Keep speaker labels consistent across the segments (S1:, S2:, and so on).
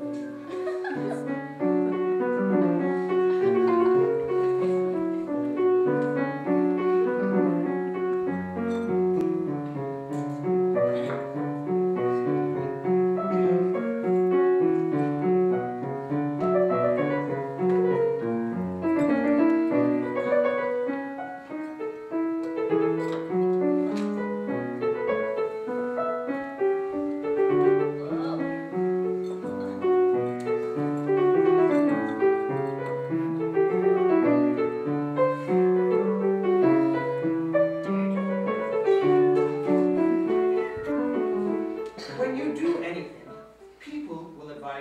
S1: When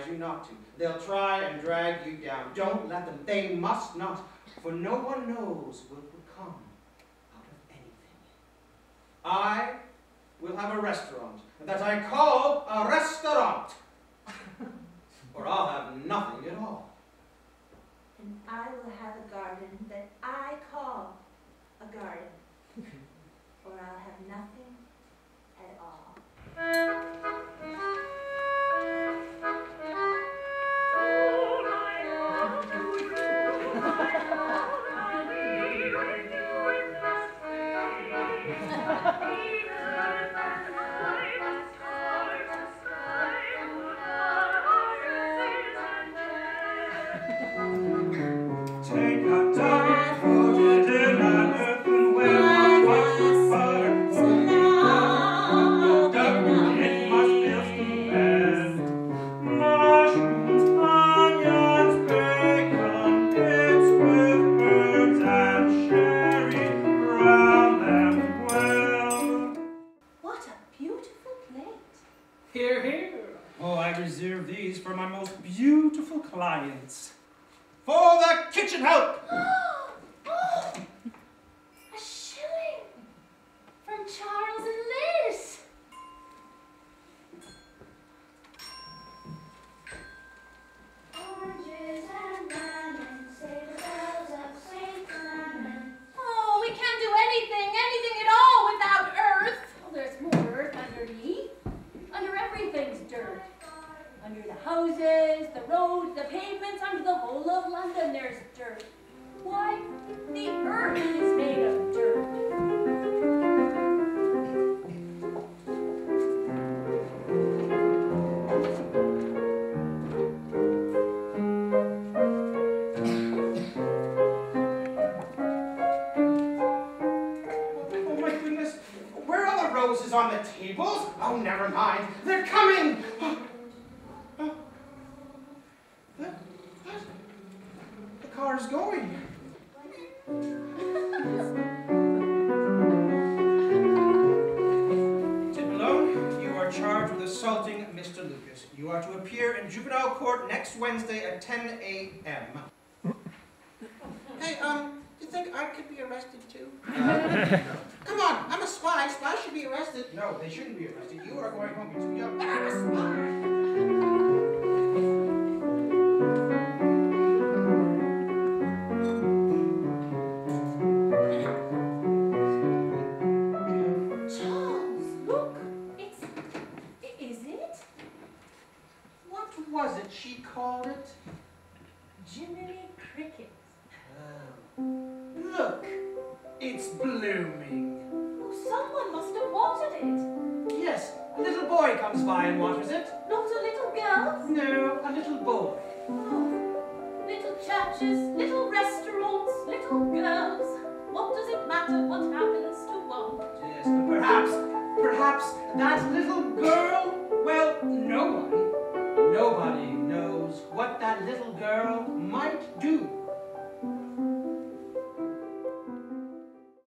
S1: you not to. They'll try and drag you down. Don't let them. They must not, for no one knows what will come out of anything. I will have a restaurant that I call a restaurant, or I'll have nothing at all.
S2: And I will have a garden that I call a garden.
S3: Oh, I reserve these for my most beautiful clients.
S1: For the kitchen help!
S2: oh, a shilling from Charles and Liz.
S4: Oranges and lemons, say the bells of St. Clement.
S5: Oh, we can't do anything, anything at all without earth. Well, there's more earth underneath. Under everything's dirt. Under the houses, the roads, the pavements, under the whole of London there's dirt. Why, the earth is made of dirt.
S1: Oh my goodness, where are the roses on the tables? Oh, never mind, they're coming! Oh, oh. The, what? The going. Tip Malone, you are charged with assaulting Mr. Lucas. You are to appear in juvenile court next Wednesday at 10 a.m. Hey, um, do you think I could be arrested too? Come on, I'm a spy. Spies should be arrested. No, they shouldn't be arrested. You are going home. You're too young. But I'm a spy. Was it she called it?
S2: Jiminy Cricket. Oh.
S1: Look, it's blooming.
S2: Oh, someone must have watered it.
S1: Yes, a little boy comes by and waters it.
S2: Not a little girl.
S1: No, a little boy.
S2: Oh, little churches, little restaurants, little girls. What does it matter what happens to one?
S1: Yes, but perhaps, perhaps that little girl, well, no one, nobody knows what